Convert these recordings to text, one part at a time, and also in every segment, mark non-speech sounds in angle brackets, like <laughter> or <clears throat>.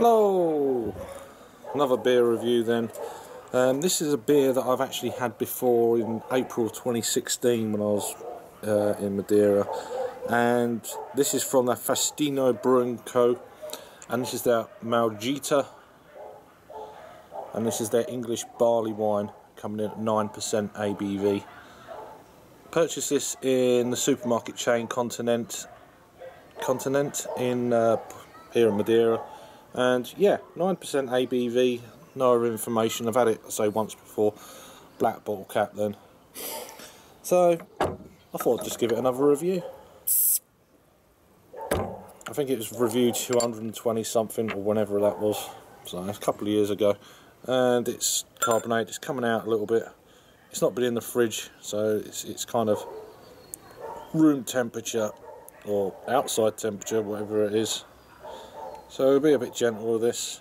Hello! Another beer review then. Um, this is a beer that I've actually had before in April 2016 when I was uh, in Madeira. And this is from the Faustino Brewing Co. And this is their Maldita. And this is their English barley wine coming in at 9% ABV. Purchased this in the supermarket chain Continent Continent in uh, here in Madeira and yeah 9% ABV no information. I've had it say once before. Black bottle cap then. So I thought I'd just give it another review. I think it was reviewed 220 something or whenever that was. So a couple of years ago. And it's carbonate. It's coming out a little bit. It's not been in the fridge so it's, it's kind of room temperature or outside temperature whatever it is so be a bit gentle with this.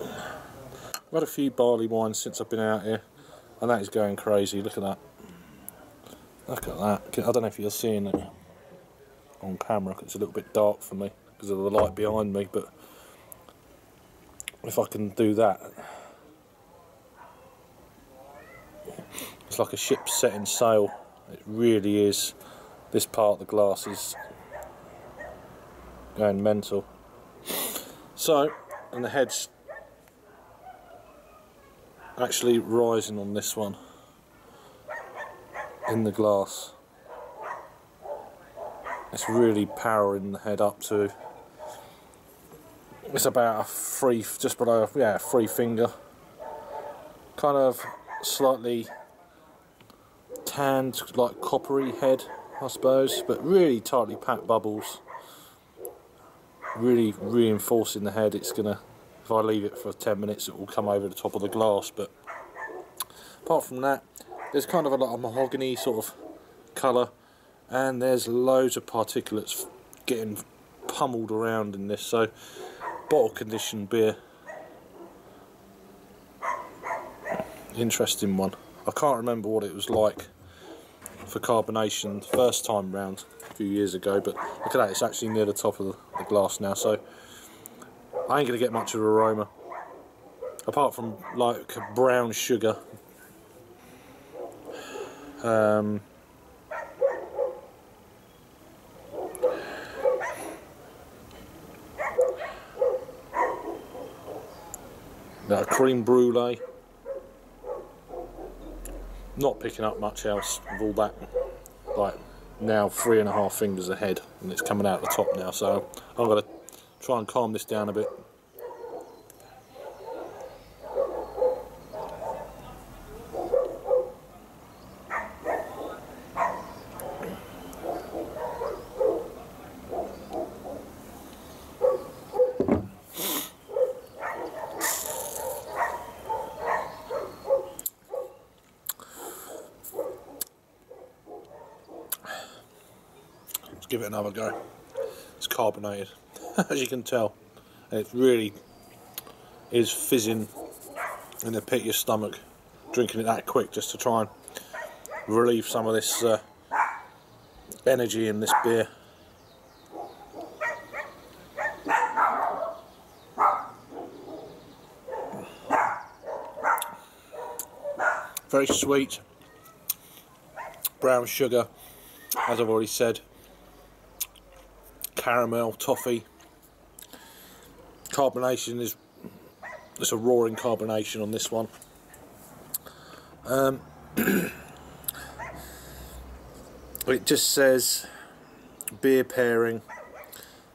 I've had a few barley wines since I've been out here and that is going crazy, look at that. Look at that, I don't know if you're seeing it on camera, it's a little bit dark for me because of the light behind me but if I can do that it's like a ship setting sail it really is. This part of the glass is going mental. So, and the head's actually rising on this one in the glass. It's really powering the head up to. It's about a three, just below, yeah, three finger. Kind of slightly tanned, like coppery head, I suppose, but really tightly packed bubbles. Really reinforcing the head. It's gonna, if I leave it for 10 minutes, it will come over the top of the glass. But apart from that, there's kind of a lot of mahogany sort of colour, and there's loads of particulates getting pummeled around in this. So, bottle conditioned beer. Interesting one. I can't remember what it was like for carbonation the first time round a few years ago but look at that it's actually near the top of the, glass now so I ain't gonna get much of aroma. Apart from like brown sugar. Um, a cream brulee not picking up much else. With all that like now three and a half fingers ahead and it's coming out the top now. So I'm going to try and calm this down a bit give it another go. It's carbonated, <laughs> as you can tell. And it really is fizzing in the pit of your stomach, drinking it that quick just to try and relieve some of this uh, energy in this beer. Very sweet, brown sugar, as I've already said caramel, toffee. Carbonation is it's a roaring carbonation on this one. Um, <clears throat> it just says beer pairing,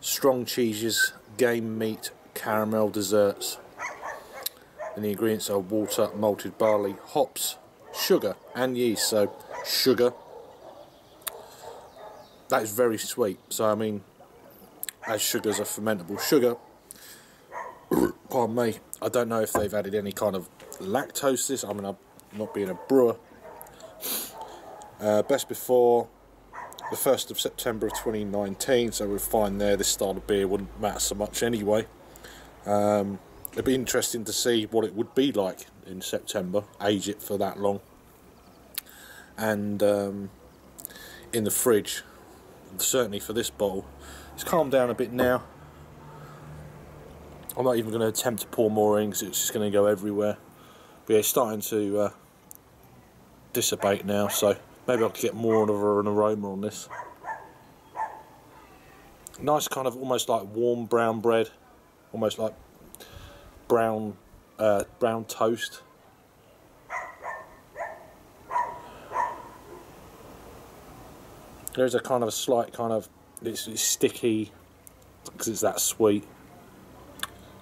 strong cheeses, game meat, caramel desserts. And the ingredients are water, malted barley, hops, sugar, and yeast. So, sugar. That is very sweet. So, I mean, as sugar's are fermentable sugar. <clears throat> Pardon me. I don't know if they've added any kind of lactose this. I mean, I'm not being a brewer. Uh, best before the 1st of September of 2019, so we're fine there. This style of beer wouldn't matter so much anyway. Um, it'd be interesting to see what it would be like in September, age it for that long. And um, in the fridge. Certainly for this bottle. It's calmed down a bit now. I'm not even going to attempt to pour more in because it's just going to go everywhere. But yeah, it's starting to uh, dissipate now, so maybe I could get more of an aroma on this. Nice kind of almost like warm brown bread, almost like brown uh, brown toast. There's a kind of a slight kind of it's, it's sticky because it's that sweet.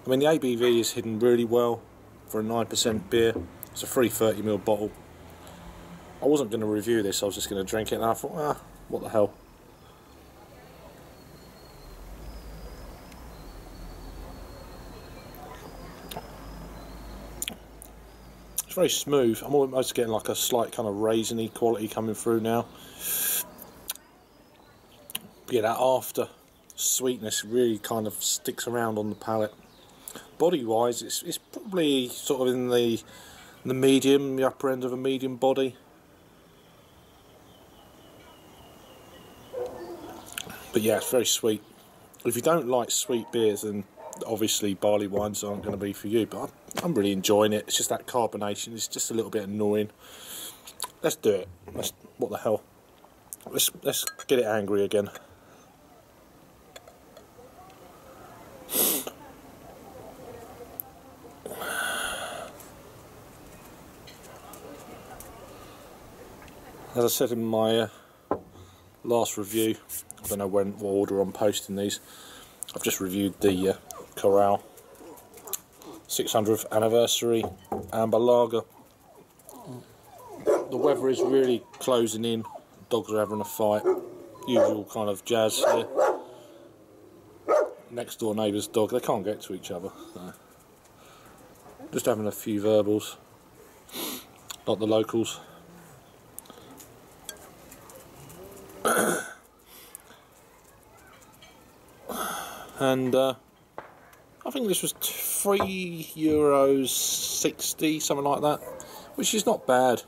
I mean the ABV is hidden really well for a 9% beer. It's a 330ml bottle. I wasn't going to review this, I was just going to drink it and I thought, ah, what the hell. It's very smooth. I'm almost getting like a slight kind of raisiny quality coming through now. Yeah, that after sweetness really kind of sticks around on the palate. Body wise, it's, it's probably sort of in the the medium, the upper end of a medium body. But yeah, it's very sweet. If you don't like sweet beers, then obviously barley wines aren't going to be for you. But I'm really enjoying it. It's just that carbonation. It's just a little bit annoying. Let's do it. Let's, what the hell? Let's let's get it angry again. As I said in my uh, last review, I don't know when what order I'm posting these. I've just reviewed the uh, Coral 600th anniversary amber lager. The weather is really closing in. Dogs are having a fight. Usual kind of jazz here. Next door neighbour's dog. They can't get to each other. So. Just having a few verbals. Not the locals. <coughs> and uh, I think this was three euros sixty, something like that, which is not bad.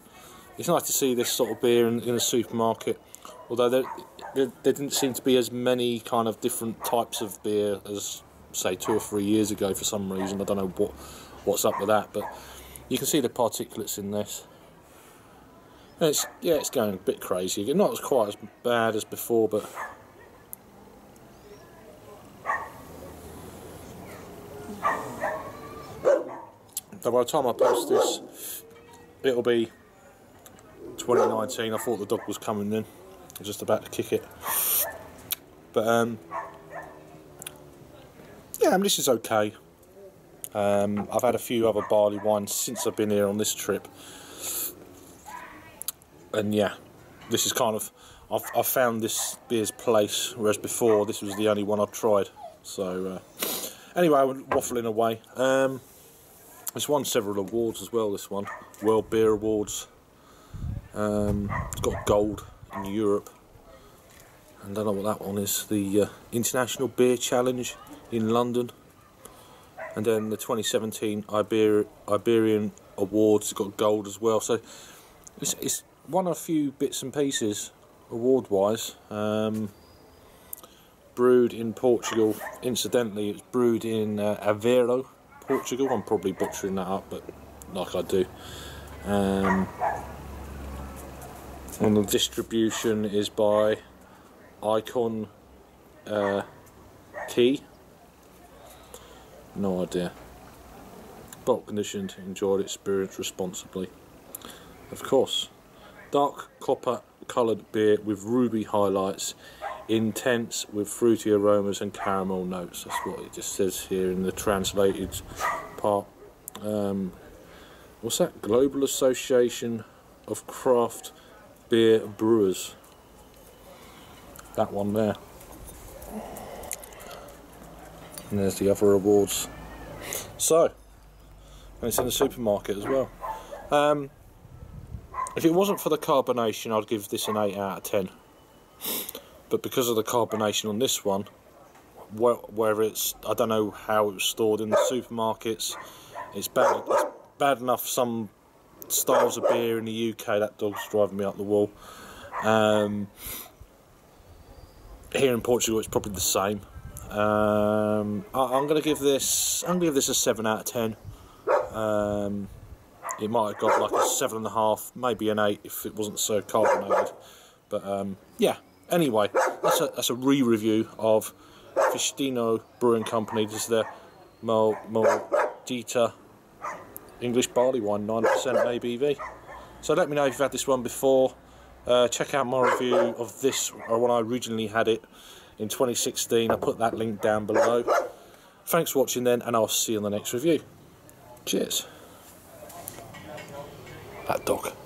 It's nice to see this sort of beer in, in a supermarket, although there, there, there didn't seem to be as many kind of different types of beer as say two or three years ago for some reason. I don't know what what's up with that, but you can see the particulates in this. It's yeah, it's going a bit crazy. Not as quite as bad as before, but So by the time I post this, it'll be 2019. I thought the dog was coming in. I was just about to kick it. But, um, yeah, I mean, this is okay. Um, I've had a few other barley wines since I've been here on this trip. And yeah, this is kind of, I've, I've found this beer's place, whereas before this was the only one I've tried. So, uh, anyway, I'm waffling away. Um, it's won several awards as well, this one. World Beer Awards. Um, it's got gold in Europe. And I don't know what that one is. The uh, International Beer Challenge in London. And then the 2017 Iber Iberian Awards got gold as well. So it's, it's one of a few bits and pieces award wise. Um, brewed in Portugal. Incidentally, it's brewed in uh, Aveiro Portugal. I'm probably butchering that up, but like I do. Um, and the distribution is by Icon uh, Key. No idea. Bottle conditioned, enjoyed experience responsibly. Of course. Dark copper coloured beer with ruby highlights intense with fruity aromas and caramel notes. That's what it just says here in the translated part. Um, what's that? Global Association of Craft Beer Brewers. That one there. And there's the other awards. So, and it's in the supermarket as well. Um, if it wasn't for the carbonation, I'd give this an 8 out of 10 but because of the carbonation on this one where, it's I don't know how it was stored in the supermarkets it's bad it's bad enough some styles of beer in the UK that dog's driving me up the wall um, here in Portugal, it's probably the same. Um, I, am going to give this. I'm going to give this a seven out of ten. Um, it might have got like a seven and a half, maybe an eight if it wasn't so carbonated. But um, yeah. Anyway, that's a that's a re-review of Faustino Brewing Company. This is their Mal Maldita English barley wine, nine percent ABV. So let me know if you've had this one before. Uh, check out my review of this, or when I originally had it in 2016. I'll put that link down below. Thanks for watching then, and I'll see you in the next review. Cheers. That dog.